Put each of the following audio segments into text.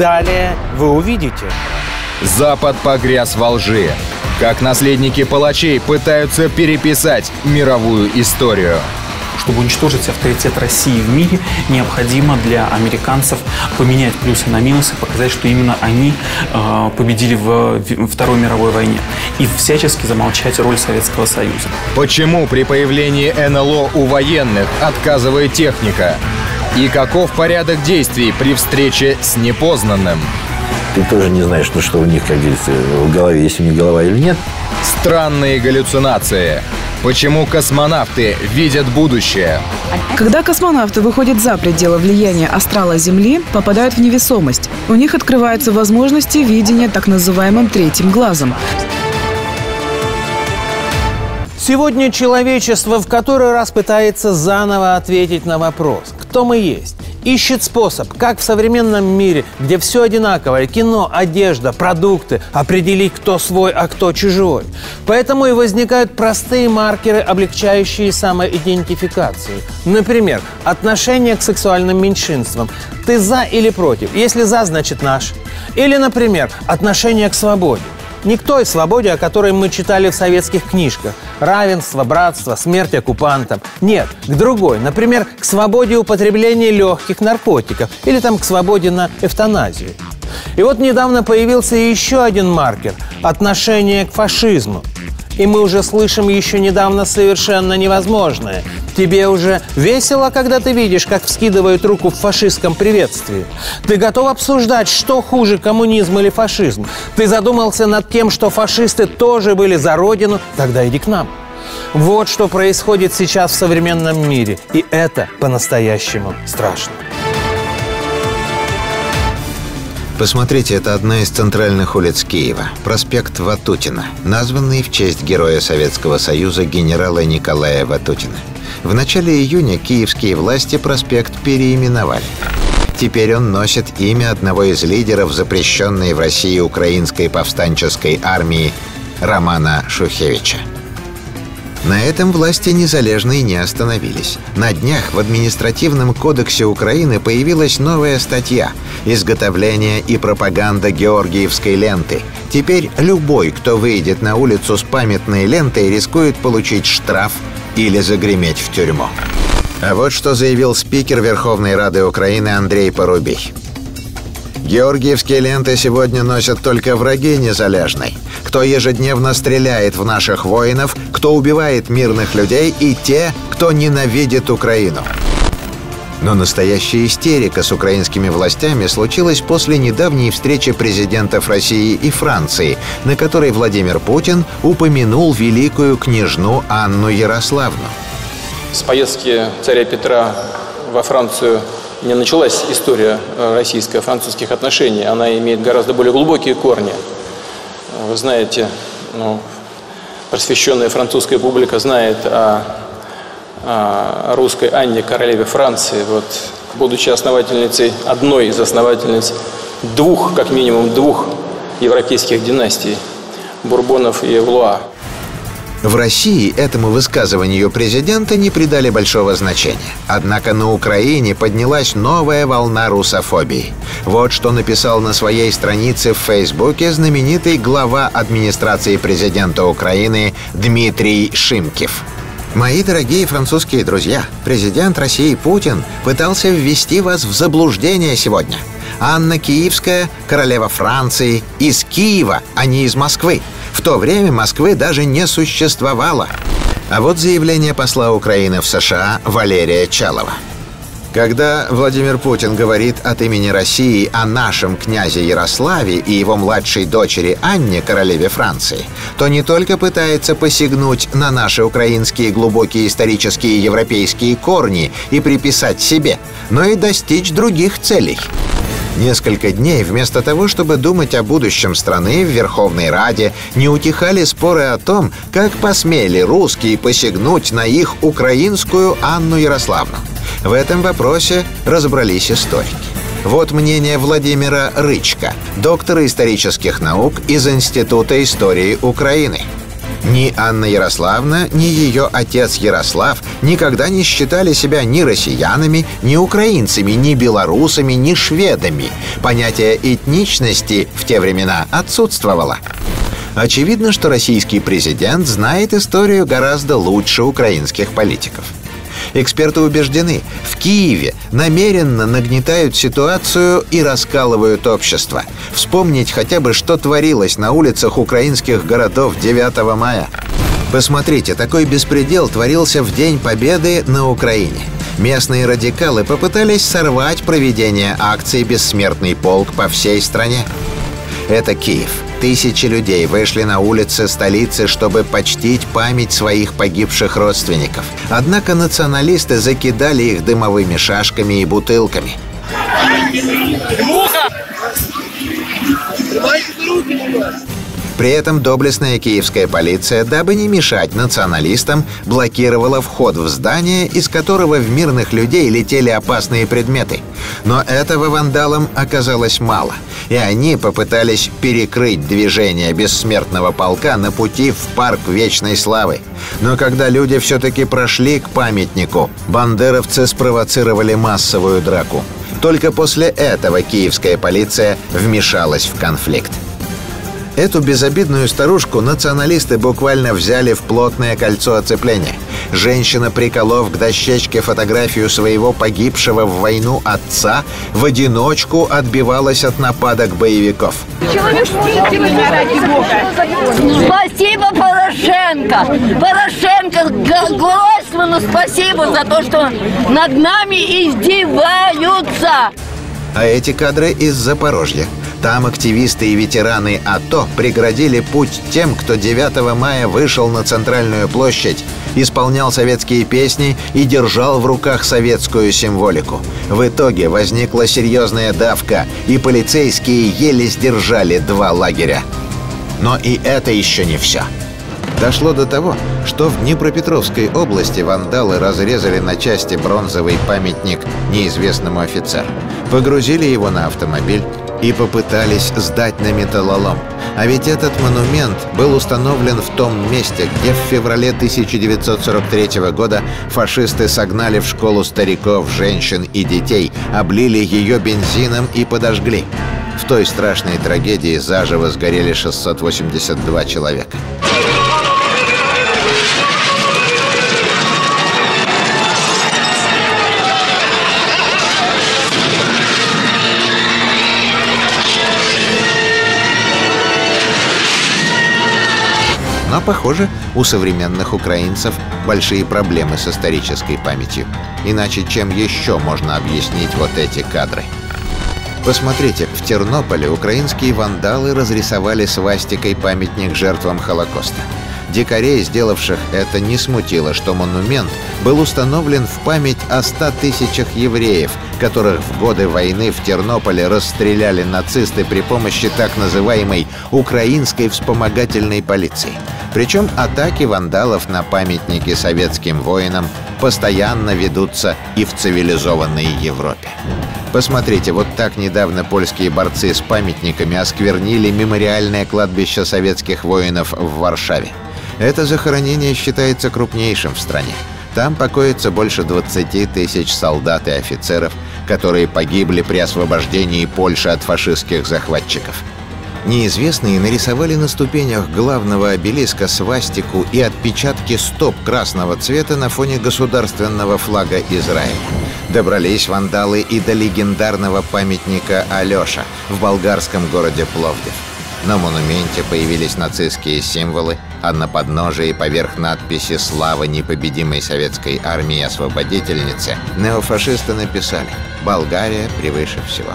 Далее вы увидите. Запад погряз во лжи. Как наследники палачей пытаются переписать мировую историю. Чтобы уничтожить авторитет России в мире, необходимо для американцев поменять плюсы на минусы, показать, что именно они э, победили в, в Второй мировой войне и всячески замолчать роль Советского Союза. Почему при появлении НЛО у военных отказывает техника? И каков порядок действий при встрече с непознанным? Ты тоже не знаешь, ну что у них, как говорится, в голове, есть у них голова или нет. Странные галлюцинации. Почему космонавты видят будущее? Когда космонавты выходят за пределы влияния астрала Земли, попадают в невесомость. У них открываются возможности видения так называемым третьим глазом. Сегодня человечество в который раз пытается заново ответить на вопрос, кто мы есть. Ищет способ, как в современном мире, где все одинаковое, кино, одежда, продукты, определить, кто свой, а кто чужой. Поэтому и возникают простые маркеры, облегчающие самоидентификацию. Например, отношение к сексуальным меньшинствам. Ты за или против? Если за, значит наш. Или, например, отношение к свободе. Не к той свободе, о которой мы читали в советских книжках. Равенство, братство, смерть оккупантам. Нет, к другой. Например, к свободе употребления легких наркотиков. Или там к свободе на эвтаназию. И вот недавно появился еще один маркер – отношение к фашизму. И мы уже слышим еще недавно совершенно невозможное. Тебе уже весело, когда ты видишь, как вскидывают руку в фашистском приветствии. Ты готов обсуждать, что хуже, коммунизм или фашизм. Ты задумался над тем, что фашисты тоже были за родину, тогда иди к нам. Вот что происходит сейчас в современном мире. И это по-настоящему страшно. Посмотрите, это одна из центральных улиц Киева, проспект Ватутина, названный в честь героя Советского Союза генерала Николая Ватутина. В начале июня киевские власти проспект переименовали. Теперь он носит имя одного из лидеров запрещенной в России украинской повстанческой армии Романа Шухевича. На этом власти незалежные не остановились. На днях в административном кодексе Украины появилась новая статья «Изготовление и пропаганда георгиевской ленты». Теперь любой, кто выйдет на улицу с памятной лентой, рискует получить штраф или загреметь в тюрьму. А вот что заявил спикер Верховной Рады Украины Андрей Порубий. Георгиевские ленты сегодня носят только враги незалежной. Кто ежедневно стреляет в наших воинов, кто убивает мирных людей и те, кто ненавидит Украину. Но настоящая истерика с украинскими властями случилась после недавней встречи президентов России и Франции, на которой Владимир Путин упомянул великую княжну Анну Ярославну. С поездки царя Петра во Францию не началась история э, российско-французских отношений. Она имеет гораздо более глубокие корни. Вы знаете, ну, просвещенная французская публика знает о, о русской Анне, королеве Франции. Вот, будучи основательницей, одной из основательниц двух, как минимум двух европейских династий – Бурбонов и Эвлуа. В России этому высказыванию президента не придали большого значения. Однако на Украине поднялась новая волна русофобии. Вот что написал на своей странице в Фейсбуке знаменитый глава администрации президента Украины Дмитрий Шимкев. Мои дорогие французские друзья, президент России Путин пытался ввести вас в заблуждение сегодня. Анна Киевская, королева Франции, из Киева, а не из Москвы. В то время Москвы даже не существовало. А вот заявление посла Украины в США Валерия Чалова. Когда Владимир Путин говорит от имени России о нашем князе Ярославе и его младшей дочери Анне, королеве Франции, то не только пытается посягнуть на наши украинские глубокие исторические европейские корни и приписать себе, но и достичь других целей – Несколько дней вместо того, чтобы думать о будущем страны в Верховной Раде, не утихали споры о том, как посмели русские посягнуть на их украинскую Анну Ярославну. В этом вопросе разобрались историки. Вот мнение Владимира Рычка, доктора исторических наук из Института истории Украины. Ни Анна Ярославна, ни ее отец Ярослав никогда не считали себя ни россиянами, ни украинцами, ни белорусами, ни шведами. Понятие этничности в те времена отсутствовало. Очевидно, что российский президент знает историю гораздо лучше украинских политиков. Эксперты убеждены, в Киеве намеренно нагнетают ситуацию и раскалывают общество. Вспомнить хотя бы, что творилось на улицах украинских городов 9 мая. Посмотрите, такой беспредел творился в День Победы на Украине. Местные радикалы попытались сорвать проведение акции «Бессмертный полк» по всей стране. Это Киев – Тысячи людей вышли на улицы столицы, чтобы почтить память своих погибших родственников. Однако националисты закидали их дымовыми шашками и бутылками. Муха! При этом доблестная киевская полиция, дабы не мешать националистам, блокировала вход в здание, из которого в мирных людей летели опасные предметы. Но этого вандалам оказалось мало, и они попытались перекрыть движение бессмертного полка на пути в парк Вечной Славы. Но когда люди все-таки прошли к памятнику, бандеровцы спровоцировали массовую драку. Только после этого киевская полиция вмешалась в конфликт. Эту безобидную старушку националисты буквально взяли в плотное кольцо оцепления. Женщина, приколов к дощечке фотографию своего погибшего в войну отца, в одиночку отбивалась от нападок боевиков. Спасибо, Порошенко! Порошенко, Гройсману спасибо за то, что над нами издеваются! А эти кадры из Запорожья – там активисты и ветераны АТО преградили путь тем, кто 9 мая вышел на центральную площадь, исполнял советские песни и держал в руках советскую символику. В итоге возникла серьезная давка, и полицейские еле сдержали два лагеря. Но и это еще не все. Дошло до того, что в Днепропетровской области вандалы разрезали на части бронзовый памятник неизвестному офицеру. Погрузили его на автомобиль, и попытались сдать на металлолом. А ведь этот монумент был установлен в том месте, где в феврале 1943 года фашисты согнали в школу стариков, женщин и детей, облили ее бензином и подожгли. В той страшной трагедии заживо сгорели 682 человека. Похоже, у современных украинцев большие проблемы с исторической памятью. Иначе чем еще можно объяснить вот эти кадры? Посмотрите, в Тернополе украинские вандалы разрисовали свастикой памятник жертвам Холокоста. Дикарей, сделавших это, не смутило, что монумент был установлен в память о 100 тысячах евреев, которых в годы войны в Тернополе расстреляли нацисты при помощи так называемой «украинской вспомогательной полиции». Причем атаки вандалов на памятники советским воинам постоянно ведутся и в цивилизованной Европе. Посмотрите, вот так недавно польские борцы с памятниками осквернили мемориальное кладбище советских воинов в Варшаве. Это захоронение считается крупнейшим в стране. Там покоится больше 20 тысяч солдат и офицеров, которые погибли при освобождении Польши от фашистских захватчиков. Неизвестные нарисовали на ступенях главного обелиска свастику и отпечатки стоп красного цвета на фоне государственного флага Израиля. Добрались вандалы и до легендарного памятника Алёша в болгарском городе Пловдив. На монументе появились нацистские символы, а на подножии поверх надписи «Слава непобедимой советской армии освободительницы» неофашисты написали «Болгария превыше всего».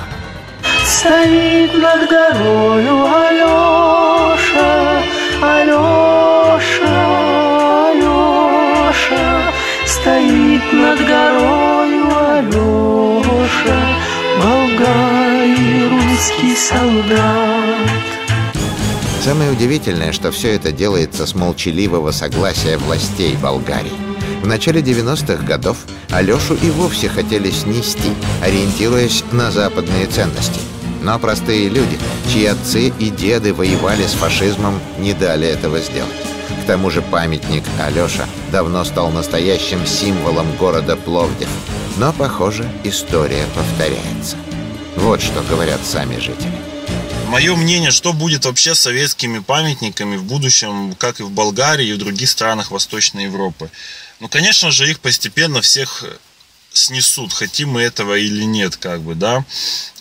Стоит над горою Алёша, Алёша, Алёша, Стоит над горою Алёша, Болгар русский солдат. Самое удивительное, что все это делается с молчаливого согласия властей Болгарии. В начале 90-х годов Алешу и вовсе хотели снести, ориентируясь на западные ценности – но простые люди, чьи отцы и деды воевали с фашизмом, не дали этого сделать. К тому же памятник Алёша давно стал настоящим символом города Пловдив. Но, похоже, история повторяется. Вот что говорят сами жители. Мое мнение, что будет вообще с советскими памятниками в будущем, как и в Болгарии и в других странах Восточной Европы. Ну, конечно же, их постепенно всех снесут, хотим мы этого или нет, как бы, да.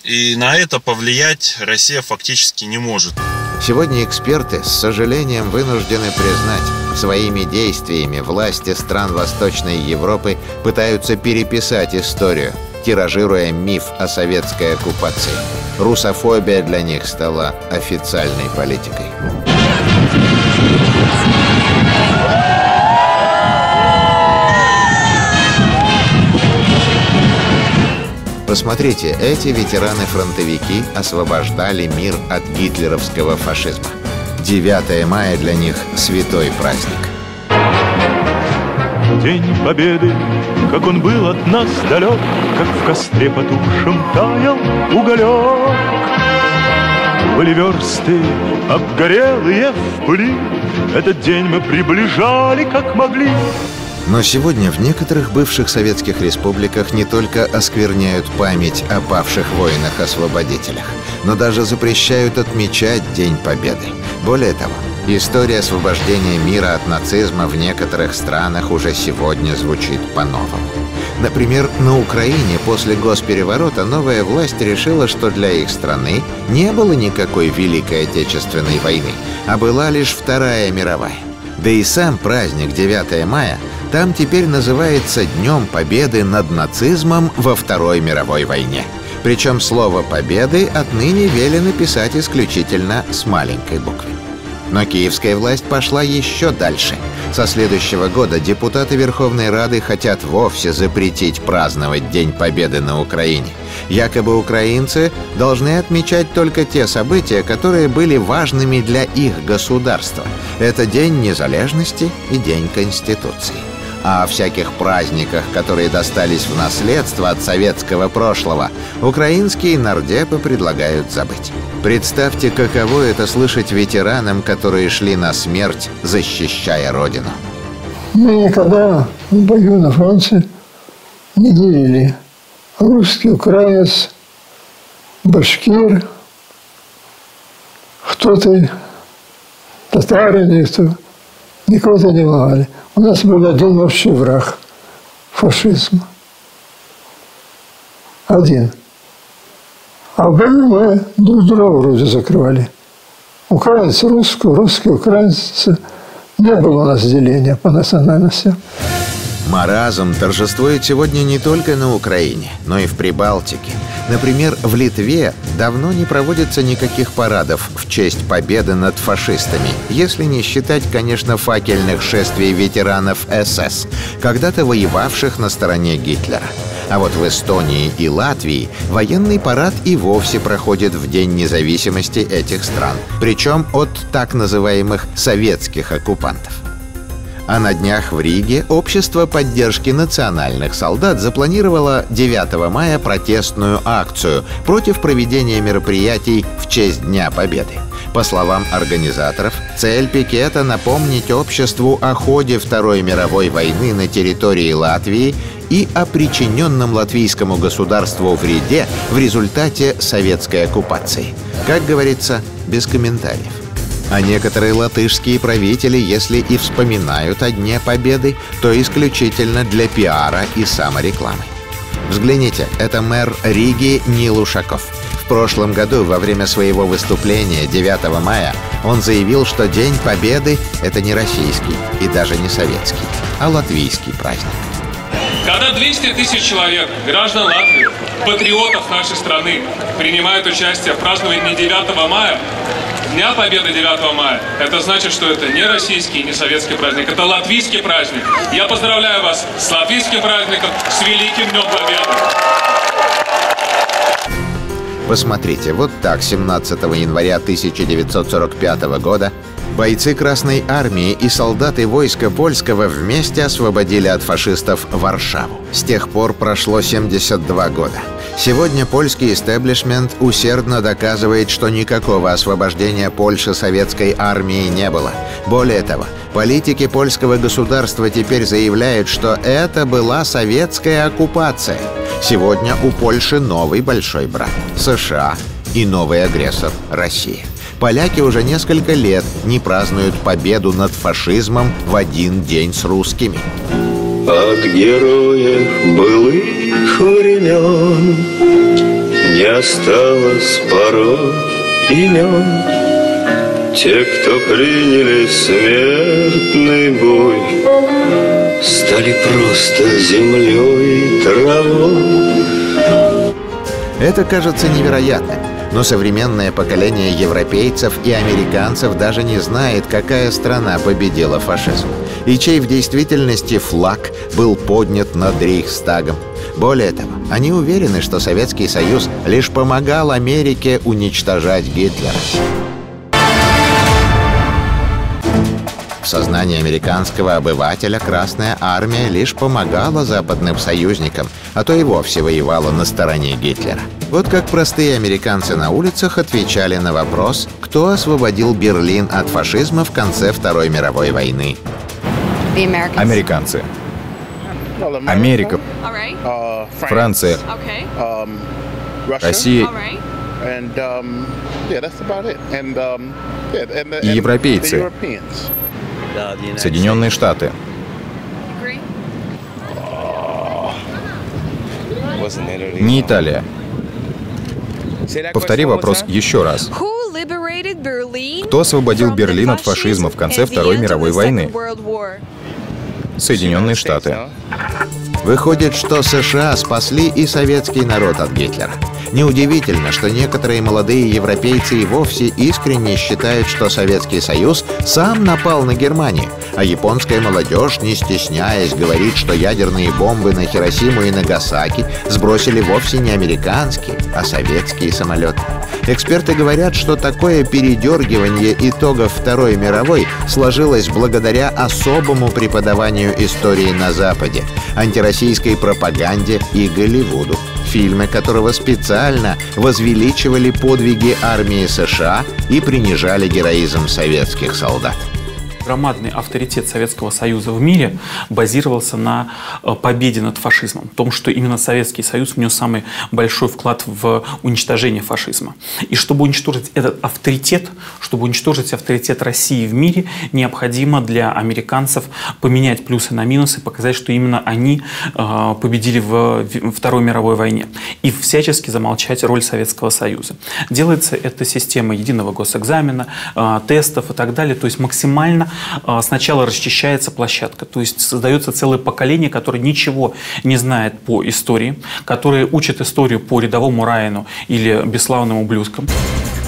И на это повлиять Россия фактически не может. Сегодня эксперты с сожалением вынуждены признать, своими действиями власти стран Восточной Европы пытаются переписать историю, тиражируя миф о советской оккупации. Русофобия для них стала официальной политикой. Посмотрите, эти ветераны-фронтовики освобождали мир от гитлеровского фашизма. 9 мая для них – святой праздник. День Победы, как он был от нас далек, Как в костре потухшем таял уголек. Были версты, обгорелые в пыли, Этот день мы приближали, как могли. Но сегодня в некоторых бывших советских республиках не только оскверняют память о павших воинах-освободителях, но даже запрещают отмечать День Победы. Более того, история освобождения мира от нацизма в некоторых странах уже сегодня звучит по-новому. Например, на Украине после госпереворота новая власть решила, что для их страны не было никакой Великой Отечественной войны, а была лишь Вторая мировая. Да и сам праздник 9 мая там теперь называется Днем Победы над нацизмом во Второй мировой войне. Причем слово «победы» отныне велено писать исключительно с маленькой буквы. Но киевская власть пошла еще дальше. Со следующего года депутаты Верховной Рады хотят вовсе запретить праздновать День Победы на Украине. Якобы украинцы должны отмечать только те события, которые были важными для их государства. Это День незалежности и День Конституции а о всяких праздниках, которые достались в наследство от советского прошлого, украинские нардепы предлагают забыть. Представьте, каково это слышать ветеранам, которые шли на смерть, защищая Родину. Мы никогда в бою на фронте не делили. Русский, украинец, башкир, кто-то татарин, кто никого не ломали. У нас был один общий враг – фашизм. Один. А бою мы друг друга вроде закрывали. Украинцы русскую, русские украинцы. Не было у нас деления по национальности. Маразм торжествует сегодня не только на Украине, но и в Прибалтике. Например, в Литве давно не проводится никаких парадов в честь победы над фашистами, если не считать, конечно, факельных шествий ветеранов СС, когда-то воевавших на стороне Гитлера. А вот в Эстонии и Латвии военный парад и вовсе проходит в День независимости этих стран, причем от так называемых советских оккупантов. А на днях в Риге Общество поддержки национальных солдат запланировало 9 мая протестную акцию против проведения мероприятий в честь Дня Победы. По словам организаторов, цель пикета — напомнить обществу о ходе Второй мировой войны на территории Латвии и о причиненном латвийскому государству вреде в результате советской оккупации. Как говорится, без комментариев. А некоторые латышские правители, если и вспоминают о Дне Победы, то исключительно для пиара и саморекламы. Взгляните, это мэр Риги Нил Ушаков. В прошлом году, во время своего выступления 9 мая, он заявил, что День Победы — это не российский и даже не советский, а латвийский праздник. Когда 200 тысяч человек, граждан Латвии, патриотов нашей страны, принимают участие в праздновании 9 мая, Дня Победы 9 мая, это значит, что это не российский, не советский праздник, это латвийский праздник. Я поздравляю вас с латвийским праздником, с Великим Днем Победы. Посмотрите, вот так 17 января 1945 года бойцы Красной Армии и солдаты войска польского вместе освободили от фашистов Варшаву. С тех пор прошло 72 года. Сегодня польский истеблишмент усердно доказывает, что никакого освобождения Польши советской армией не было. Более того, политики польского государства теперь заявляют, что это была советская оккупация. Сегодня у Польши новый большой брат – США и новый агрессор – Россия. Поляки уже несколько лет не празднуют победу над фашизмом в один день с русскими. От героев былых времен Не осталось порой имен Те, кто приняли смертный бой Стали просто землей и травой Это кажется невероятным. Но современное поколение европейцев и американцев даже не знает, какая страна победила фашизм. И чей в действительности флаг был поднят над Рейхстагом. Более того, они уверены, что Советский Союз лишь помогал Америке уничтожать Гитлера. В сознании американского обывателя Красная Армия лишь помогала западным союзникам, а то и вовсе воевала на стороне Гитлера. Вот как простые американцы на улицах отвечали на вопрос, кто освободил Берлин от фашизма в конце Второй мировой войны. Американцы. Америка, Франция, Россия. И европейцы. Соединенные Штаты. Не Италия. Повтори вопрос еще раз. Кто освободил Берлин от фашизма в конце Второй мировой войны? Соединенные Штаты. Выходит, что США спасли и советский народ от Гитлера. Неудивительно, что некоторые молодые европейцы и вовсе искренне считают, что Советский Союз сам напал на Германию, а японская молодежь, не стесняясь, говорит, что ядерные бомбы на Хиросиму и Нагасаки сбросили вовсе не американские, а советские самолеты. Эксперты говорят, что такое передергивание итогов Второй мировой сложилось благодаря особому преподаванию истории на Западе, антироссийской пропаганде и Голливуду фильмы которого специально возвеличивали подвиги армии США и принижали героизм советских солдат. Громадный авторитет Советского Союза в мире базировался на э, победе над фашизмом, том, что именно Советский Союз внес самый большой вклад в уничтожение фашизма. И чтобы уничтожить этот авторитет, чтобы уничтожить авторитет России в мире, необходимо для американцев поменять плюсы на минусы, показать, что именно они э, победили в Второй мировой войне и всячески замолчать роль Советского Союза. Делается это система единого госэкзамена, э, тестов и так далее, то есть максимально сначала расчищается площадка, то есть создается целое поколение, которое ничего не знает по истории, которое учит историю по рядовому Райану или бесславным ублюдкам.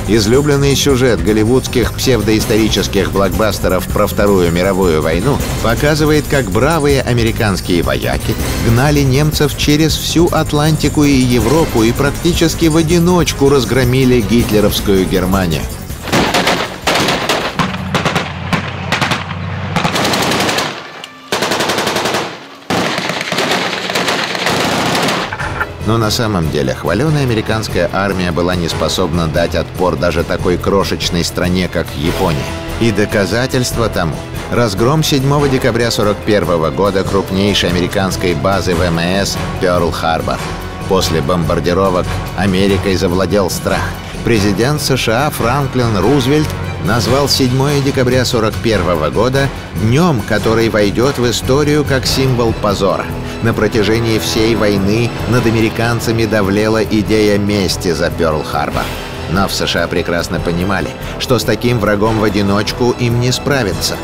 Излюбленный сюжет голливудских псевдоисторических блокбастеров про Вторую мировую войну показывает, как бравые американские вояки гнали немцев через всю Атлантику и Европу и практически в одиночку разгромили гитлеровскую Германию. Но на самом деле хваленая американская армия была не способна дать отпор даже такой крошечной стране, как Япония. И доказательство тому – разгром 7 декабря 1941 года крупнейшей американской базы ВМС Пёрл-Харбор. После бомбардировок Америкой завладел страх. Президент США Франклин Рузвельт назвал 7 декабря 1941 года днем, который войдет в историю как символ позора. На протяжении всей войны над американцами давлела идея мести за Пёрл-Харбор. Но в США прекрасно понимали, что с таким врагом в одиночку им не справиться.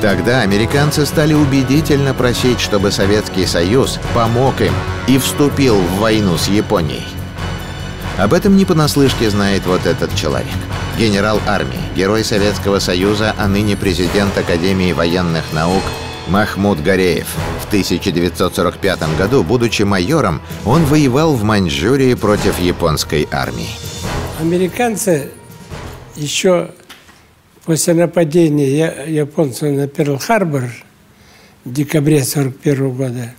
Тогда американцы стали убедительно просить, чтобы Советский Союз помог им и вступил в войну с Японией. Об этом не понаслышке знает вот этот человек. Генерал армии, герой Советского Союза, а ныне президент Академии военных наук Махмуд Гареев. В 1945 году, будучи майором, он воевал в Маньчжурии против японской армии. Американцы еще после нападения японцев на Перл-Харбор в декабре 1941 года,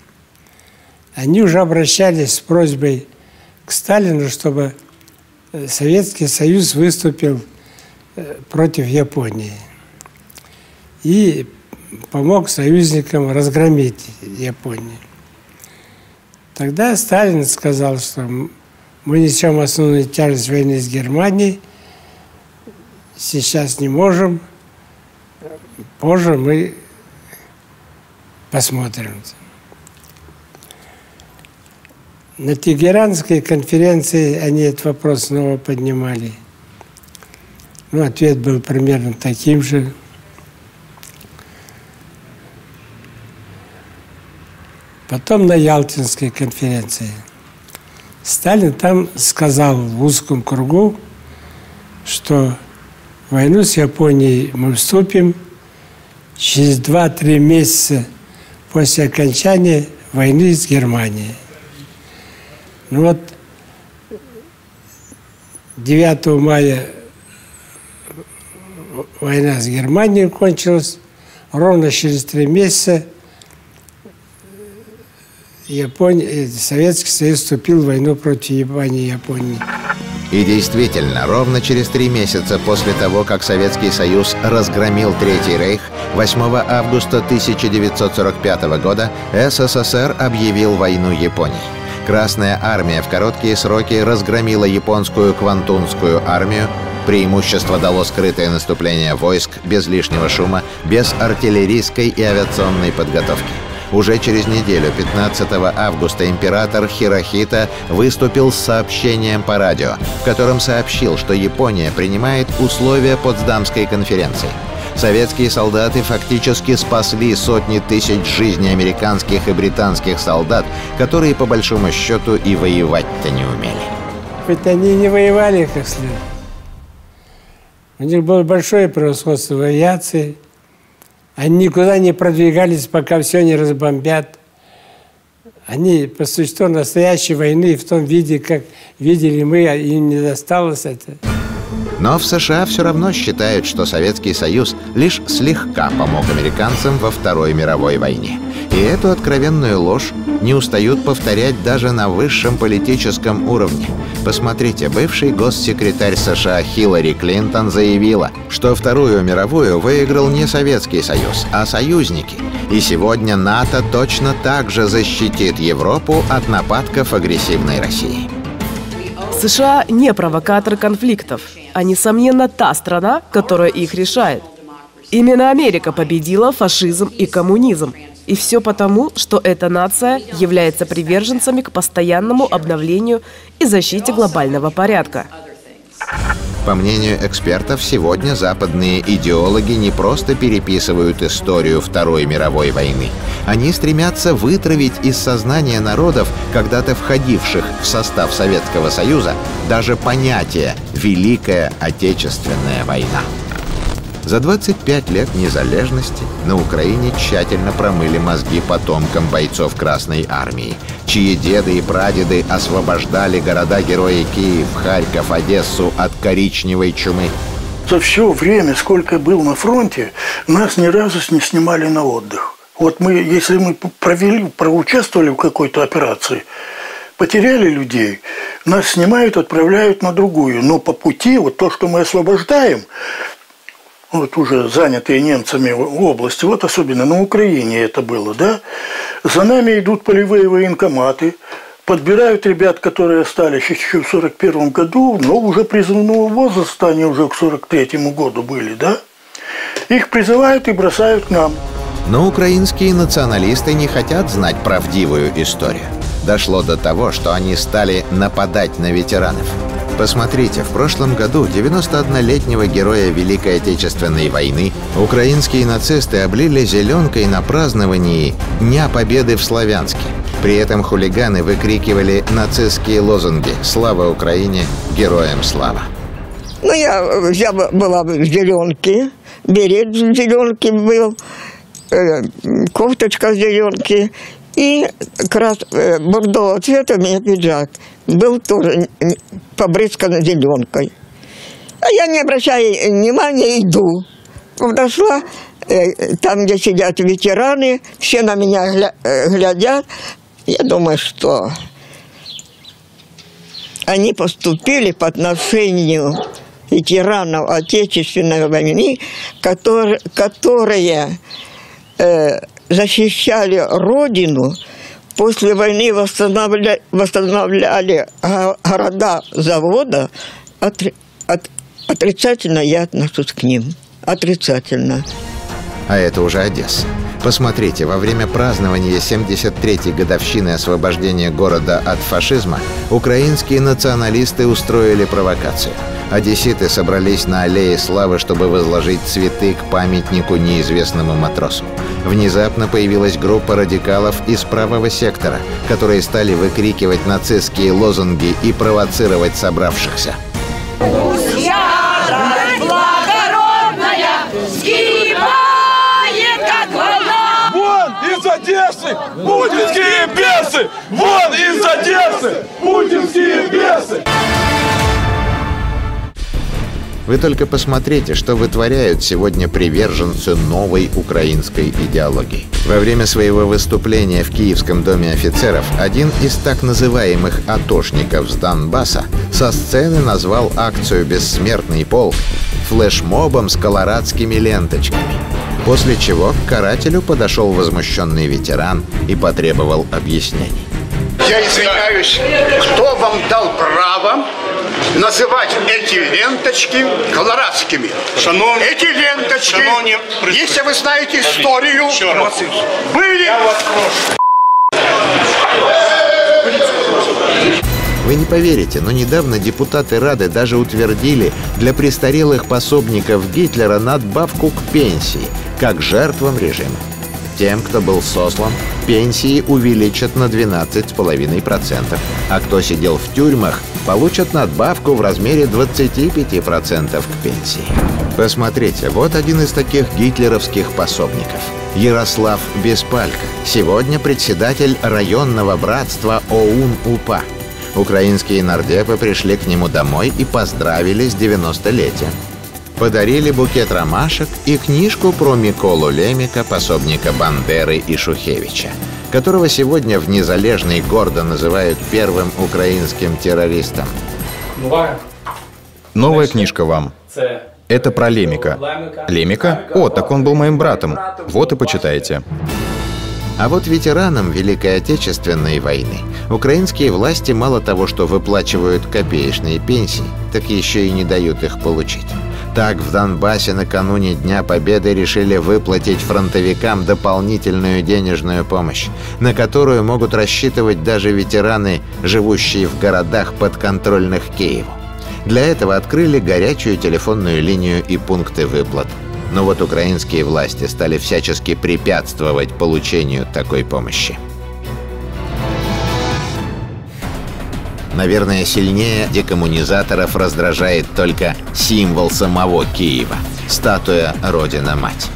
они уже обращались с просьбой к Сталину, чтобы э, Советский Союз выступил э, против Японии и помог союзникам разгромить Японию. Тогда Сталин сказал, что мы несем основную тяжесть войны с Германией, сейчас не можем, позже мы посмотрим. На Тегеранской конференции они этот вопрос снова поднимали. Ну, ответ был примерно таким же. Потом на Ялтинской конференции. Сталин там сказал в узком кругу, что войну с Японией мы вступим через 2-3 месяца после окончания войны с Германией. Ну вот 9 мая война с Германией кончилась, ровно через три месяца Япония, Советский Союз вступил в войну против Японии и Японии. И действительно, ровно через три месяца после того, как Советский Союз разгромил Третий Рейх, 8 августа 1945 года СССР объявил войну Японии. Красная армия в короткие сроки разгромила японскую Квантунскую армию, преимущество дало скрытое наступление войск без лишнего шума, без артиллерийской и авиационной подготовки. Уже через неделю, 15 августа, император Хирохита выступил с сообщением по радио, в котором сообщил, что Япония принимает условия Потсдамской конференции. Советские солдаты фактически спасли сотни тысяч жизней американских и британских солдат, которые по большому счету и воевать-то не умели. Ведь они не воевали как следует. У них было большое превосходство авиации – они никуда не продвигались, пока все не разбомбят. Они по существу настоящей войны в том виде, как видели мы, а им не досталось это. Но в США все равно считают, что Советский Союз лишь слегка помог американцам во Второй мировой войне. И эту откровенную ложь не устают повторять даже на высшем политическом уровне. Посмотрите, бывший госсекретарь США Хиллари Клинтон заявила, что Вторую мировую выиграл не Советский Союз, а союзники. И сегодня НАТО точно так же защитит Европу от нападков агрессивной России. США не провокаторы конфликтов, а, несомненно, та страна, которая их решает. Именно Америка победила фашизм и коммунизм. И все потому, что эта нация является приверженцами к постоянному обновлению и защите глобального порядка. По мнению экспертов, сегодня западные идеологи не просто переписывают историю Второй мировой войны. Они стремятся вытравить из сознания народов, когда-то входивших в состав Советского Союза, даже понятие «Великая Отечественная война». За 25 лет незалежности на Украине тщательно промыли мозги потомкам бойцов Красной Армии, чьи деды и прадеды освобождали города-герои Киев, Харьков, Одессу от коричневой чумы. За все время, сколько был на фронте, нас ни разу не снимали на отдых. Вот мы, если мы провели, проучаствовали в какой-то операции, потеряли людей, нас снимают, отправляют на другую. Но по пути, вот то, что мы освобождаем, вот уже занятые немцами области, вот особенно на Украине это было, да, за нами идут полевые военкоматы, подбирают ребят, которые остались еще в 41 году, но уже призывного возраста, они уже к 43 году были, да, их призывают и бросают к нам. Но украинские националисты не хотят знать правдивую историю. Дошло до того, что они стали нападать на ветеранов – Посмотрите, в прошлом году 91-летнего героя Великой Отечественной войны украинские нацисты облили зеленкой на праздновании Дня Победы в Славянске. При этом хулиганы выкрикивали нацистские лозунги «Слава Украине! Героям слава!». Ну, я, я была в зеленке, берет в зеленке был, э, кофточка в зеленке и крас, э, бордового цвета у меня пиджак был тоже побрызган зеленкой. А я, не обращая внимания, иду. Подошла, э, там, где сидят ветераны, все на меня э, глядят. Я думаю, что они поступили по отношению ветеранов Отечественной войны, которые, которые э, защищали Родину, после войны восстанавливали, восстанавливали города завода, отри, от, отрицательно я отношусь к ним. Отрицательно. А это уже Одесса. Посмотрите, во время празднования 73-й годовщины освобождения города от фашизма украинские националисты устроили провокацию. Одесситы собрались на аллее славы, чтобы возложить цветы к памятнику неизвестному матросу. Внезапно появилась группа радикалов из правого сектора, которые стали выкрикивать нацистские лозунги и провоцировать собравшихся. Одессы! Путинские бесы! Вон из Одессы! Путинские бесы! Вы только посмотрите, что вытворяют сегодня приверженцы новой украинской идеологии. Во время своего выступления в Киевском доме офицеров один из так называемых «атошников» с Донбасса со сцены назвал акцию «Бессмертный полк» флешмобом с колорадскими ленточками. После чего к карателю подошел возмущенный ветеран и потребовал объяснений. Я извиняюсь, кто вам дал право называть эти ленточки колорадскими? Шановні, эти ленточки, шановні если вы знаете историю, были... Вы не поверите, но недавно депутаты Рады даже утвердили для престарелых пособников Гитлера надбавку к пенсии, как жертвам режима. Тем, кто был сослан, пенсии увеличат на 12,5%, а кто сидел в тюрьмах, получат надбавку в размере 25% к пенсии. Посмотрите, вот один из таких гитлеровских пособников. Ярослав Беспалько, сегодня председатель районного братства ОУН-УПА. Украинские нардепы пришли к нему домой и поздравили с 90-летием. Подарили букет ромашек и книжку про Миколу Лемика, пособника Бандеры и Шухевича, которого сегодня в Незалежной гордо называют первым украинским террористом. Новая книжка вам. Это про Лемика. Лемика? О, так он был моим братом. Вот и почитайте. А вот ветеранам Великой Отечественной войны украинские власти мало того, что выплачивают копеечные пенсии, так еще и не дают их получить. Так в Донбассе накануне Дня Победы решили выплатить фронтовикам дополнительную денежную помощь, на которую могут рассчитывать даже ветераны, живущие в городах подконтрольных Киеву. Для этого открыли горячую телефонную линию и пункты выплат. Но вот украинские власти стали всячески препятствовать получению такой помощи. Наверное, сильнее декоммунизаторов раздражает только символ самого Киева – статуя Родина-Мать.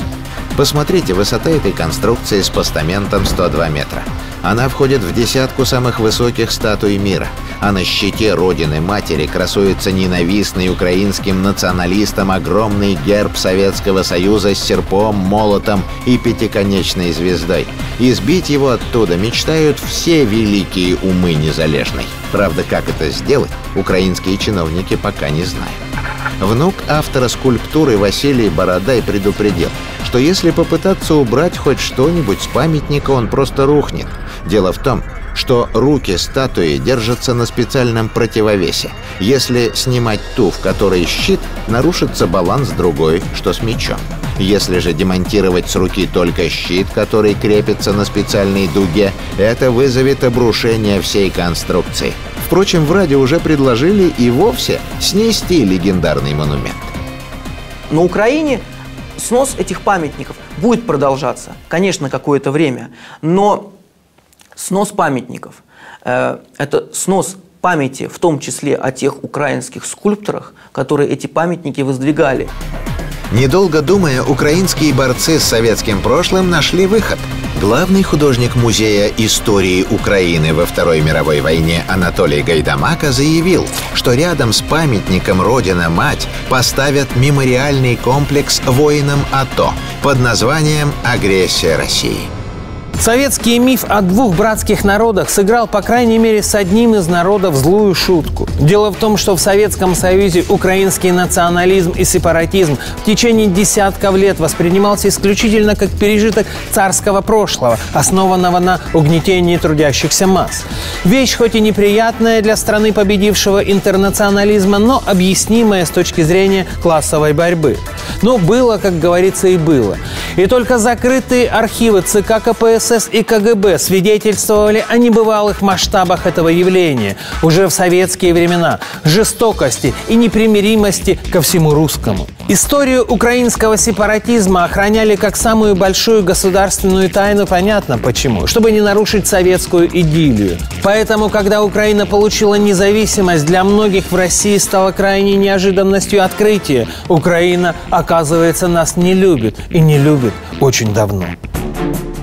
Посмотрите, высота этой конструкции с постаментом 102 метра. Она входит в десятку самых высоких статуй мира, а на щите Родины Матери красуется ненавистный украинским националистам огромный герб Советского Союза с серпом, молотом и пятиконечной звездой. Избить его оттуда мечтают все великие умы Незалежной. Правда, как это сделать, украинские чиновники пока не знают. Внук автора скульптуры Василий Бородай предупредил, что если попытаться убрать хоть что-нибудь с памятника, он просто рухнет. Дело в том, что руки статуи держатся на специальном противовесе. Если снимать ту, в которой щит, нарушится баланс другой, что с мечом. Если же демонтировать с руки только щит, который крепится на специальной дуге, это вызовет обрушение всей конструкции. Впрочем, в Раде уже предложили и вовсе снести легендарный монумент. На Украине снос этих памятников будет продолжаться, конечно, какое-то время, но снос памятников э, – это снос памяти, в том числе о тех украинских скульпторах, которые эти памятники воздвигали. Недолго думая, украинские борцы с советским прошлым нашли выход. Главный художник Музея истории Украины во Второй мировой войне Анатолий Гайдамака заявил, что рядом с памятником «Родина-мать» поставят мемориальный комплекс воинам АТО под названием «Агрессия России». Советский миф о двух братских народах сыграл, по крайней мере, с одним из народов злую шутку. Дело в том, что в Советском Союзе украинский национализм и сепаратизм в течение десятков лет воспринимался исключительно как пережиток царского прошлого, основанного на угнетении трудящихся масс. Вещь хоть и неприятная для страны победившего интернационализма, но объяснимая с точки зрения классовой борьбы. Но было, как говорится, и было. И только закрытые архивы ЦК КПСС и КГБ свидетельствовали о небывалых масштабах этого явления уже в советские времена, жестокости и непримиримости ко всему русскому. Историю украинского сепаратизма охраняли как самую большую государственную тайну, понятно почему, чтобы не нарушить советскую идиллию. Поэтому, когда Украина получила независимость, для многих в России стало крайней неожиданностью открытие. Украина, оказывается, нас не любит и не любит очень давно.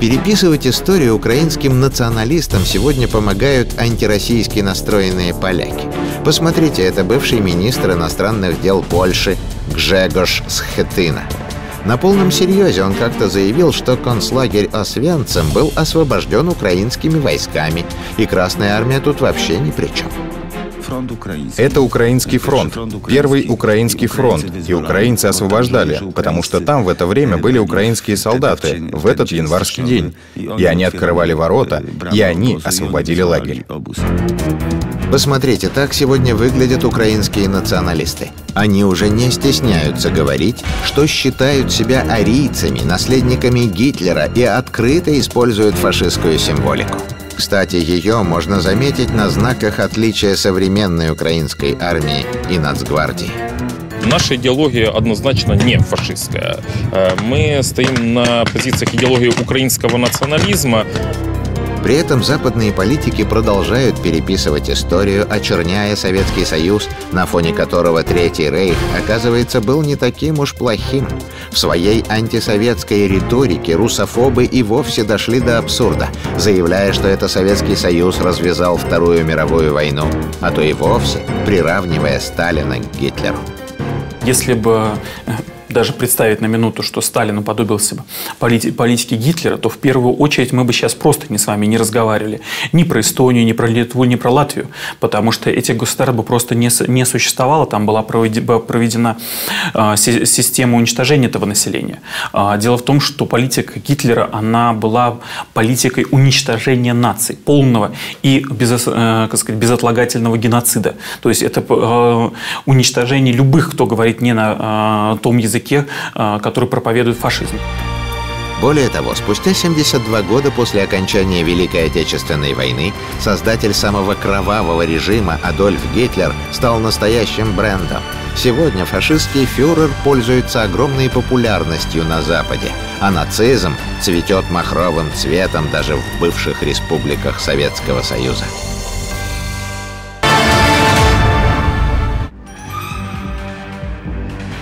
Переписывать историю украинским националистам сегодня помогают антироссийски настроенные поляки. Посмотрите, это бывший министр иностранных дел Польши Гжегош Схетына. На полном серьезе он как-то заявил, что концлагерь Освенцим был освобожден украинскими войсками, и Красная Армия тут вообще ни при чем. Это украинский фронт, первый украинский фронт, и украинцы освобождали, потому что там в это время были украинские солдаты в этот январский день, и они открывали ворота, и они освободили лагерь. Посмотрите, так сегодня выглядят украинские националисты. Они уже не стесняются говорить, что считают себя арийцами, наследниками Гитлера и открыто используют фашистскую символику. Кстати, ее можно заметить на знаках отличия современной украинской армии и нацгвардии. Наша идеология однозначно не фашистская. Э, мы стоим на позициях идеологии украинского национализма. При этом западные политики продолжают переписывать историю, очерняя Советский Союз, на фоне которого Третий Рейх, оказывается, был не таким уж плохим. В своей антисоветской риторике русофобы и вовсе дошли до абсурда, заявляя, что это Советский Союз развязал Вторую мировую войну, а то и вовсе приравнивая Сталина к Гитлеру. Если бы даже представить на минуту, что Сталин уподобился бы полити политике Гитлера, то в первую очередь мы бы сейчас просто не с вами не разговаривали ни про Эстонию, ни про Литву, ни про Латвию, потому что этих государств бы просто не, не существовало, там была проведена э, система уничтожения этого населения. Э, дело в том, что политика Гитлера, она была политикой уничтожения наций, полного и без, э, сказать, безотлагательного геноцида. То есть это э, уничтожение любых, кто говорит не на э, том языке, языке, а, который проповедует фашизм. Более того, спустя 72 года после окончания Великой Отечественной войны создатель самого кровавого режима Адольф Гитлер стал настоящим брендом. Сегодня фашистский фюрер пользуется огромной популярностью на Западе, а нацизм цветет махровым цветом даже в бывших республиках Советского Союза.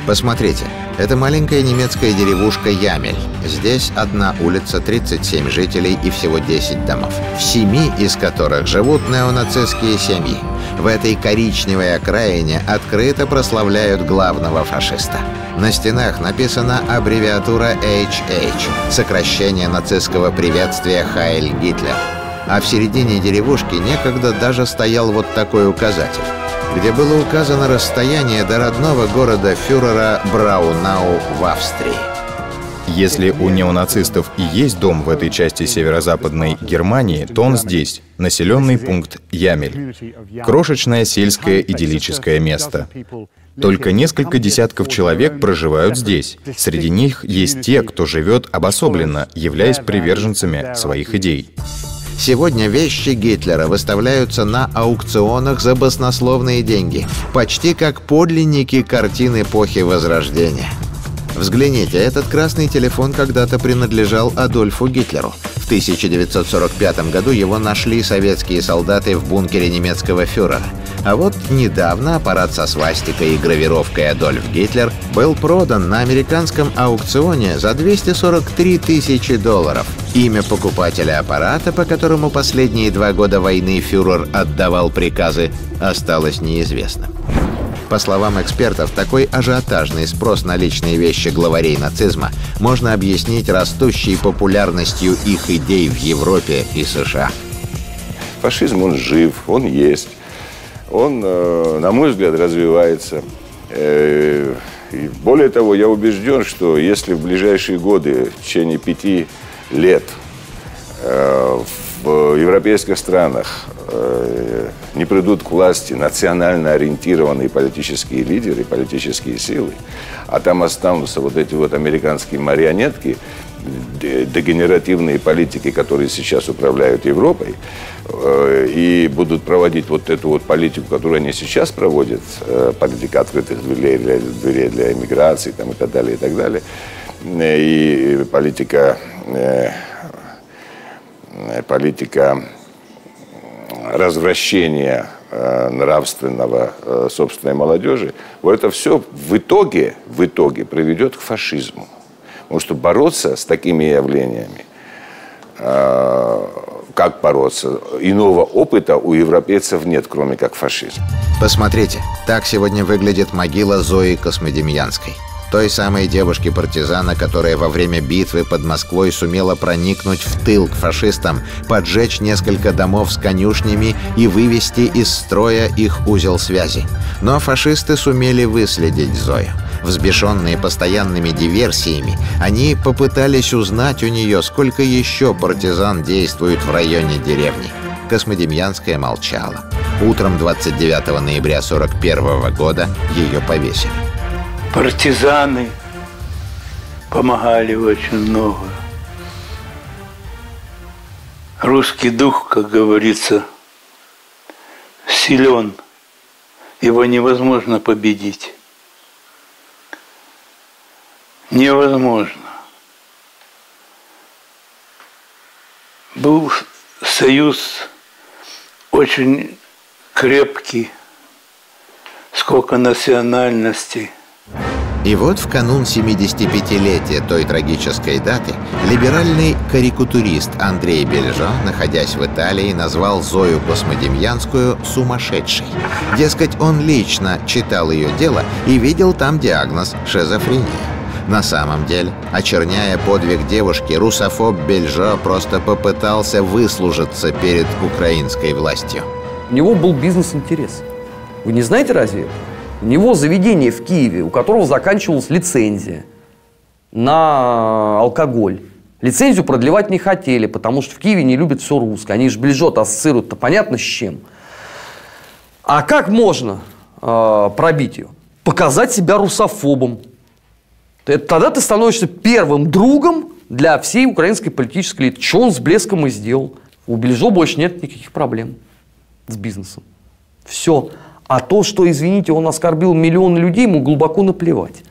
Посмотрите, это маленькая немецкая деревушка Ямель. Здесь одна улица, 37 жителей и всего 10 домов. В семи из которых живут неонацистские семьи. В этой коричневой окраине открыто прославляют главного фашиста. На стенах написана аббревиатура HH, сокращение нацистского приветствия «Хайль Гитлер». А в середине деревушки некогда даже стоял вот такой указатель где было указано расстояние до родного города фюрера Браунау в Австрии. Если у неонацистов и есть дом в этой части северо-западной Германии, то он здесь, населенный пункт Ямель. Крошечное сельское идиллическое место. Только несколько десятков человек проживают здесь. Среди них есть те, кто живет обособленно, являясь приверженцами своих идей. Сегодня вещи Гитлера выставляются на аукционах за баснословные деньги, почти как подлинники картин эпохи Возрождения. Взгляните, этот красный телефон когда-то принадлежал Адольфу Гитлеру. В 1945 году его нашли советские солдаты в бункере немецкого фюрера. А вот недавно аппарат со свастикой и гравировкой «Адольф Гитлер» был продан на американском аукционе за 243 тысячи долларов. Имя покупателя аппарата, по которому последние два года войны фюрер отдавал приказы, осталось неизвестным. По словам экспертов, такой ажиотажный спрос на личные вещи главарей нацизма можно объяснить растущей популярностью их идей в Европе и США. Фашизм, он жив, он есть. Он, э, на мой взгляд, развивается. Э, и более того, я убежден, что если в ближайшие годы, в течение пяти лет, э, в европейских странах не придут к власти национально ориентированные политические лидеры, политические силы, а там останутся вот эти вот американские марионетки, дегенеративные политики, которые сейчас управляют Европой, э, и будут проводить вот эту вот политику, которую они сейчас проводят, э, политика открытых дверей для, дверей для иммиграции там, и так далее, и так далее, э, и политика, политика развращения нравственного собственной молодежи, вот это все в итоге, в итоге приведет к фашизму. Потому что бороться с такими явлениями, как бороться, иного опыта у европейцев нет, кроме как фашизм. Посмотрите, так сегодня выглядит могила Зои Космодемьянской. Той самой девушки-партизана, которая во время битвы под Москвой сумела проникнуть в тыл к фашистам, поджечь несколько домов с конюшнями и вывести из строя их узел связи. Но фашисты сумели выследить Зою. Взбешенные постоянными диверсиями, они попытались узнать у нее, сколько еще партизан действует в районе деревни. Космодемьянская молчала. Утром 29 ноября 41 года ее повесили. Партизаны помогали очень много. Русский дух, как говорится, силен. Его невозможно победить невозможно. Был союз очень крепкий, сколько национальностей. И вот в канун 75-летия той трагической даты либеральный карикатурист Андрей Бельжо, находясь в Италии, назвал Зою Космодемьянскую «сумасшедшей». Дескать, он лично читал ее дело и видел там диагноз «шизофрения». На самом деле, очерняя подвиг девушки, русофоб Бельжо просто попытался выслужиться перед украинской властью. У него был бизнес-интерес. Вы не знаете разве У него заведение в Киеве, у которого заканчивалась лицензия на алкоголь. Лицензию продлевать не хотели, потому что в Киеве не любят все русское. Они же Бельжот ассоциируют-то понятно с чем. А как можно э, пробить ее? Показать себя русофобом. Тогда ты становишься первым другом для всей украинской политической элиты. Что он с блеском и сделал? У Бельжо больше нет никаких проблем с бизнесом. Все. А то, что, извините, он оскорбил миллионы людей, ему глубоко наплевать.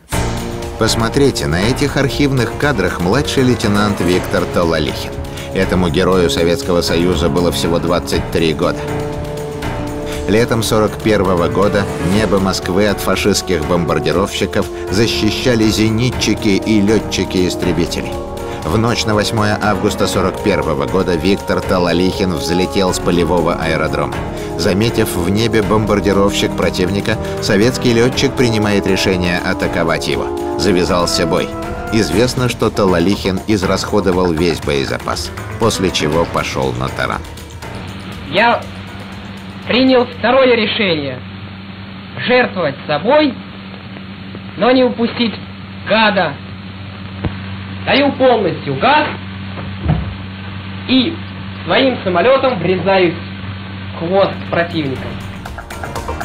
Посмотрите, на этих архивных кадрах младший лейтенант Виктор Талалихин. Этому герою Советского Союза было всего 23 года. Летом 41 года небо Москвы от фашистских бомбардировщиков защищали зенитчики и летчики-истребители. В ночь на 8 августа 41 года Виктор Талалихин взлетел с полевого аэродрома. Заметив в небе бомбардировщик противника, советский летчик принимает решение атаковать его. Завязался бой. Известно, что Талалихин израсходовал весь боезапас, после чего пошел на таран. Я принял второе решение – жертвовать собой, но не упустить гада. Даю полностью газ и своим самолетом врезаюсь в хвост противника.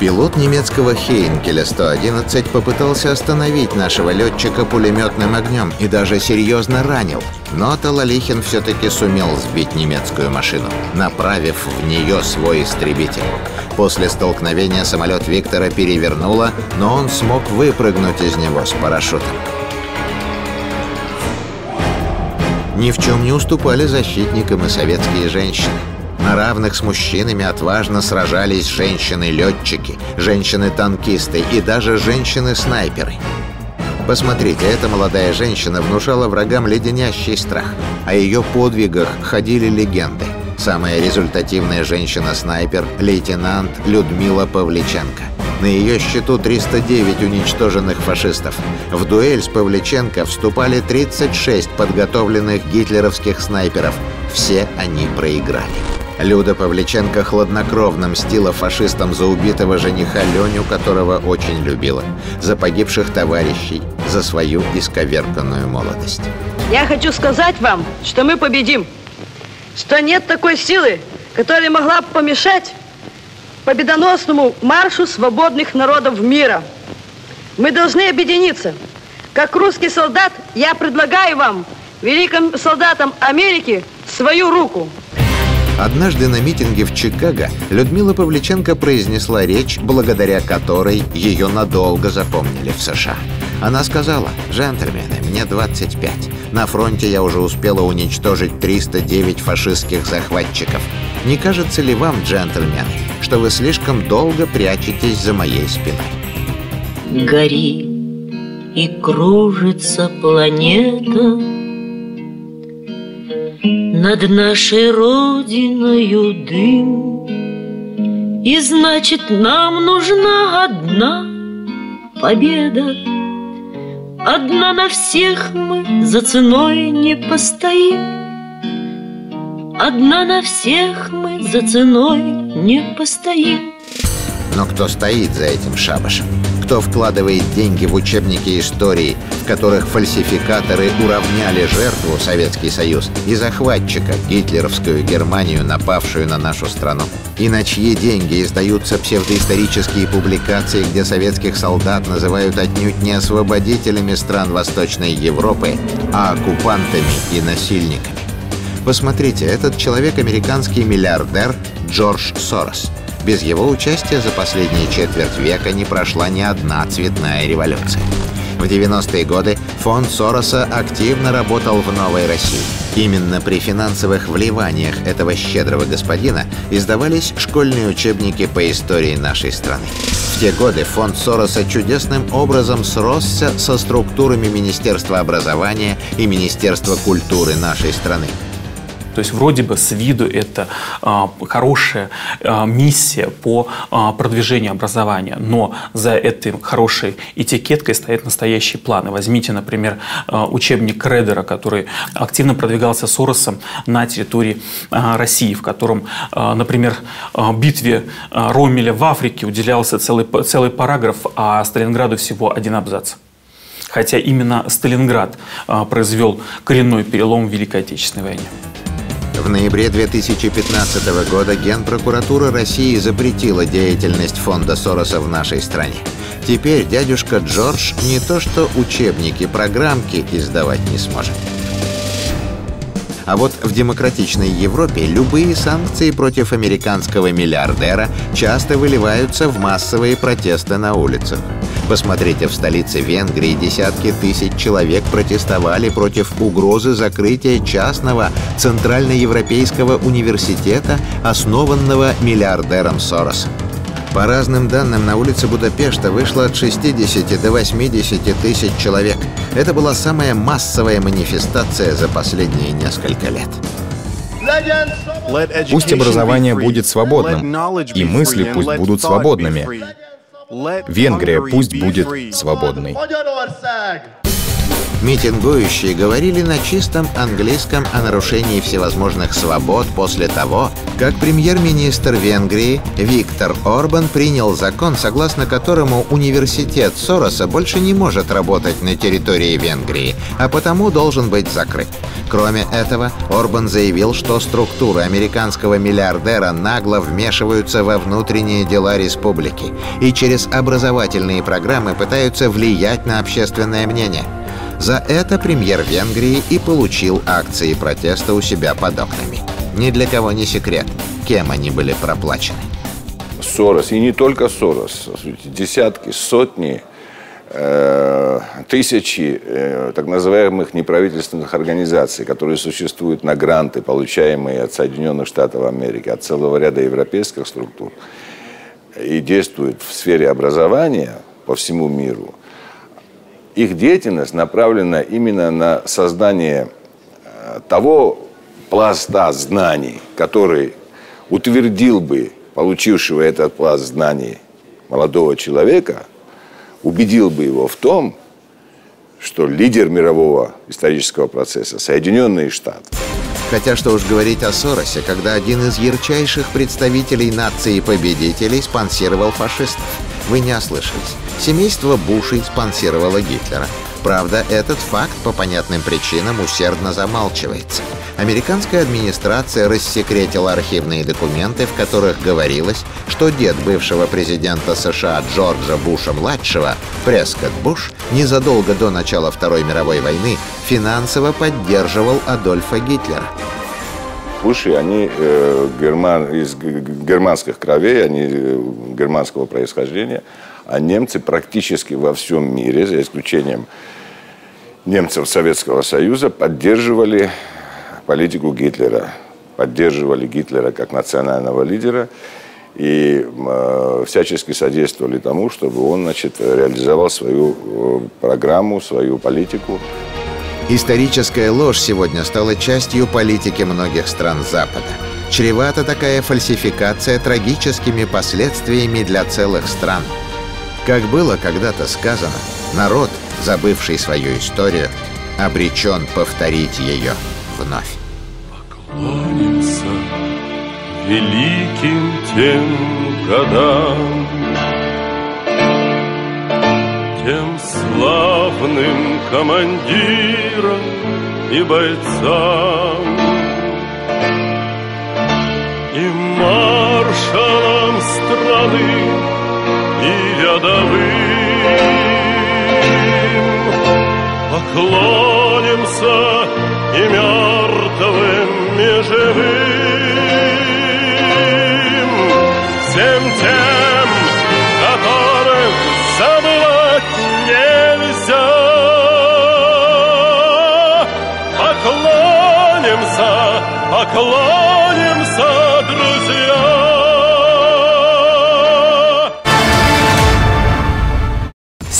Пилот немецкого Хейнкеля-111 попытался остановить нашего летчика пулеметным огнем и даже серьезно ранил. Но Талалихин все-таки сумел сбить немецкую машину, направив в нее свой истребитель. После столкновения самолет Виктора перевернуло, но он смог выпрыгнуть из него с парашютом. Ни в чем не уступали защитникам и советские женщины. На равных с мужчинами отважно сражались женщины-летчики, женщины-танкисты и даже женщины-снайперы. Посмотрите, эта молодая женщина внушала врагам леденящий страх. О ее подвигах ходили легенды. Самая результативная женщина-снайпер – лейтенант Людмила Павличенко. На ее счету 309 уничтоженных фашистов. В дуэль с Павличенко вступали 36 подготовленных гитлеровских снайперов. Все они проиграли. Люда Павличенко хладнокровно мстила фашистам за убитого жениха Леню, которого очень любила, за погибших товарищей, за свою исковерканную молодость. Я хочу сказать вам, что мы победим. Что нет такой силы, которая могла бы помешать победоносному маршу свободных народов мира. Мы должны объединиться. Как русский солдат, я предлагаю вам, великим солдатам Америки, свою руку. Однажды на митинге в Чикаго Людмила Павличенко произнесла речь, благодаря которой ее надолго запомнили в США. Она сказала, «Джентльмены, мне 25. На фронте я уже успела уничтожить 309 фашистских захватчиков. Не кажется ли вам, джентльмены, что вы слишком долго прячетесь за моей спиной?» Гори и кружится планета Над нашей родиною дым. И значит нам нужна одна победа. Одна на всех мы за ценой не постоим Одна на всех мы за ценой не постоим Но кто стоит за этим шабашем? Кто вкладывает деньги в учебники истории, в которых фальсификаторы уравняли жертву Советский Союз и захватчика гитлеровскую Германию, напавшую на нашу страну? И на чьи деньги издаются псевдоисторические публикации, где советских солдат называют отнюдь не освободителями стран Восточной Европы, а оккупантами и насильниками? Посмотрите, этот человек американский миллиардер Джордж Сорос – без его участия за последние четверть века не прошла ни одна цветная революция. В 90-е годы фонд Сороса активно работал в Новой России. Именно при финансовых вливаниях этого щедрого господина издавались школьные учебники по истории нашей страны. В те годы фонд Сороса чудесным образом сросся со структурами Министерства образования и Министерства культуры нашей страны. То есть вроде бы с виду это а, хорошая а, миссия по а, продвижению образования, но за этой хорошей этикеткой стоят настоящие планы. Возьмите, например, а, учебник Редера, который активно продвигался Соросом на территории а, России, в котором, а, например, битве Ромеля в Африке уделялся целый, целый параграф, а Сталинграду всего один абзац. Хотя именно Сталинград произвел коренной перелом в Великой Отечественной войне. В ноябре 2015 года Генпрокуратура России запретила деятельность фонда Сороса в нашей стране. Теперь дядюшка Джордж не то что учебники, программки издавать не сможет. А вот в демократичной Европе любые санкции против американского миллиардера часто выливаются в массовые протесты на улицах. Посмотрите, в столице Венгрии десятки тысяч человек протестовали против угрозы закрытия частного Центральноевропейского университета, основанного миллиардером Соросом. По разным данным, на улице Будапешта вышло от 60 до 80 тысяч человек. Это была самая массовая манифестация за последние несколько лет. Пусть образование будет свободным, и мысли пусть будут свободными. Венгрия пусть будет свободной. Митингующие говорили на чистом английском о нарушении всевозможных свобод после того, как премьер-министр Венгрии Виктор Орбан принял закон, согласно которому университет Сороса больше не может работать на территории Венгрии, а потому должен быть закрыт. Кроме этого, Орбан заявил, что структуры американского миллиардера нагло вмешиваются во внутренние дела республики и через образовательные программы пытаются влиять на общественное мнение. За это премьер Венгрии и получил акции протеста у себя под окнами. Ни для кого не секрет, кем они были проплачены. Сорос, и не только Сорос, десятки, сотни, э, тысячи э, так называемых неправительственных организаций, которые существуют на гранты, получаемые от Соединенных Штатов Америки, от целого ряда европейских структур, и действуют в сфере образования по всему миру – их деятельность направлена именно на создание э, того пласта знаний, который утвердил бы получившего этот пласт знаний молодого человека, убедил бы его в том, что лидер мирового исторического процесса – Соединенные Штаты. Хотя что уж говорить о Соросе, когда один из ярчайших представителей нации победителей спонсировал фашистов. Вы не ослышались. Семейство Бушей спонсировало Гитлера. Правда, этот факт по понятным причинам усердно замалчивается. Американская администрация рассекретила архивные документы, в которых говорилось, что дед бывшего президента США Джорджа Буша-младшего, Прескотт Буш, незадолго до начала Второй мировой войны финансово поддерживал Адольфа Гитлера. Буши, они э, герман, из германских кровей, они э, германского происхождения, а немцы практически во всем мире, за исключением немцев Советского Союза, поддерживали политику Гитлера, поддерживали Гитлера как национального лидера и э, всячески содействовали тому, чтобы он значит, реализовал свою э, программу, свою политику. Историческая ложь сегодня стала частью политики многих стран Запада. Чревата такая фальсификация трагическими последствиями для целых стран. Как было когда-то сказано, народ, забывший свою историю, обречен повторить ее вновь. Поклонимся великим тем годам, славным командирам и бойцам, И маршалам страны, и рядовым. Поклонимся и мертвым, и живым, всем тем,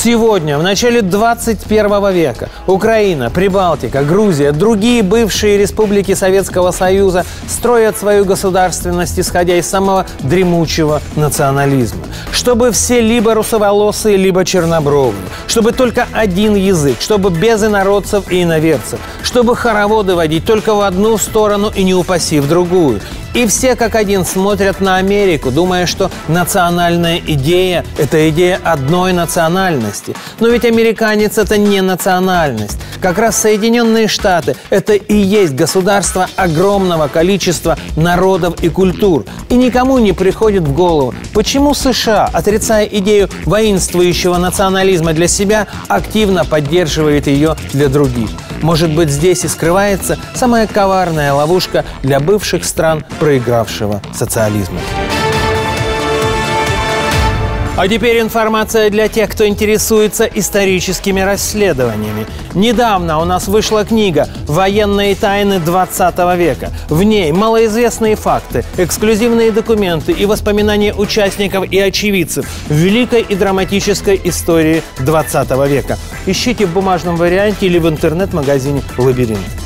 Сегодня, в начале 21 века, Украина, Прибалтика, Грузия, другие бывшие республики Советского Союза строят свою государственность, исходя из самого дремучего национализма. Чтобы все либо русоволосые, либо чернобровые. Чтобы только один язык. Чтобы без инородцев и иноверцев. Чтобы хороводы водить только в одну сторону и не упаси в другую. И все как один смотрят на Америку, думая, что национальная идея – это идея одной национальности. Но ведь американец – это не национальность. Как раз Соединенные Штаты – это и есть государство огромного количества народов и культур. И никому не приходит в голову, почему США, отрицая идею воинствующего национализма для себя, активно поддерживает ее для других. Может быть, здесь и скрывается самая коварная ловушка для бывших стран проигравшего социализма. А теперь информация для тех, кто интересуется историческими расследованиями. Недавно у нас вышла книга «Военные тайны 20 века». В ней малоизвестные факты, эксклюзивные документы и воспоминания участников и очевидцев великой и драматической истории 20 века. Ищите в бумажном варианте или в интернет-магазине «Лабиринт».